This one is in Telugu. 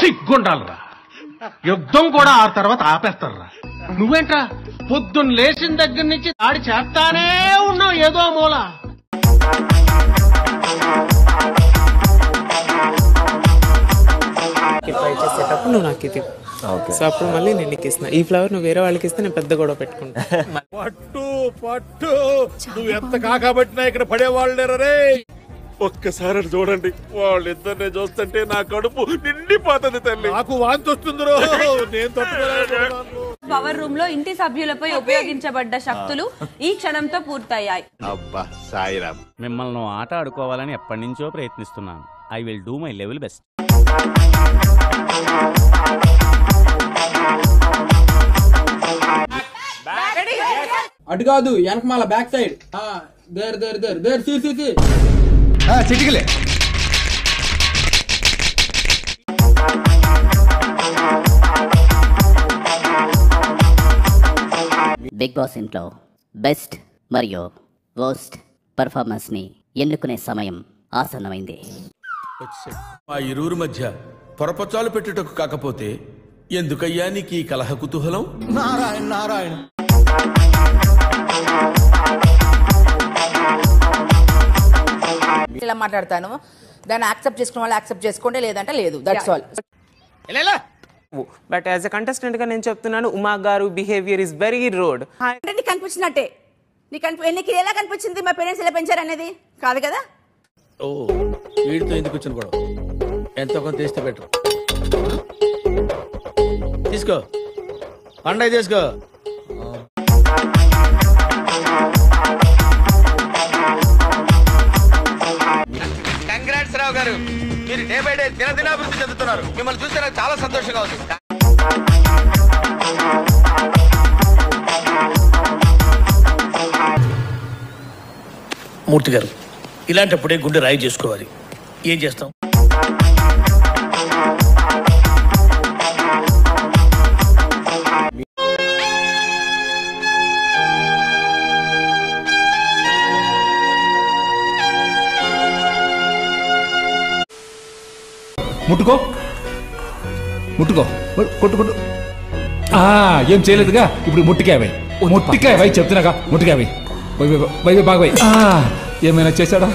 సిగ్గుండాలరా. యుద్ధం కూడా ఆ తర్వాత ఆపేస్తారా నువ్వేంట్రా? పొద్దున్న లేచిన దగ్గర నుంచి దాడి చేస్తానే ఉన్నావు ఏదో మూల. చేసేటప్పుడు నువ్వు నాకు ఇది సో అప్పుడు మళ్ళీ నేను నీకు ఇస్తున్నా. ఈ ఫ్లవర్ నువ్వు వేరే వాళ్ళకి ఇస్తే నేను పెద్ద గొడవ పెట్టుకుంటా. పట్టు పట్టు. నువ్వు ఎంత కాకబట్టినా ఇక్కడ పడేవాళ్ళు రే? ఒక్కసారి అటు చూడండి వాళ్ళిద్దరిని చూస్తుంటే నా కడుపు నిండిపోతుంది తల్లి. నాకు వాంతి వస్తుంది. పవర్ రూమ్లో ఇంటి సభ్యులపై ఉపయోగించబడ్డ శక్తులు ఈ క్షణంతో పూర్తయ్యాయి. అబ్బా సాయిరామ్ మిమ్మల్ని ఆట ఆడుకోవాలని ఎప్పటి నుంచో ప్రయత్నిస్తున్నాను. I will do my level best అటు కాదు వెనక మళ్ళా back side there there there there C సి సి. చిటికలే. బిగ్ బాస్ ఇంట్లో బెస్ట్ మరియు వర్స్ట్ పర్ఫార్మెన్స్ని ఎన్నుకునే సమయం ఆసన్నమైంది. మా ఇరువురు మధ్య పొరపచాలు పెట్టుటకు కాకపోతే ఎందుకయ్యా నీకు ఈ కలహ కుతూహలం? నారాయణ నారాయణ. ఇలా మాట్లాడతాను? దాన్ని యాక్సెప్ట్ చేసుకున్న వాళ్ళు యాక్సెప్ట్ చేసుకోండి లేదంటే లేదు. That's all but as a కంటెస్టెంట్గా నేను చెప్తున్నాను ఉమా గారు బిహేవియర్ ఇస్ వెరీ రోడ్ అంటే నీకు కనిపించినట్టే. నీకు కనిపి నీకు ఎలా కనిపించింది? మా పేరెంట్స్ ఎలా పెంచారు అనేది? కాదు కదా? ఓ వీడితో ఎందుకు వచ్చిన ఎంతో కొంత తీస్తే బెటర్. తీసుకో. పండగ తీసుకో కంగ్రాట్స్ గారు మీరు డే బై డే దినదినాభివృద్ధి చెందుతున్నారు. మిమ్మల్ని చూస్తే నాకు చాలా సంతోషంగా ఉంది. మూర్తి గారు ఇలాంటప్పుడే గుండె రాయి చేసుకోవాలి. ఏం చేస్తాం? ముట్టుకో. ముట్టుకో. కొట్టు కొట్టు. ఏం చేయలేదుగా? ఇప్పుడు ముట్టికాయ ముట్టికాయ చెప్తున్నాగా. ముట్టికాయ బాగా ఏమైనా చేశాడా?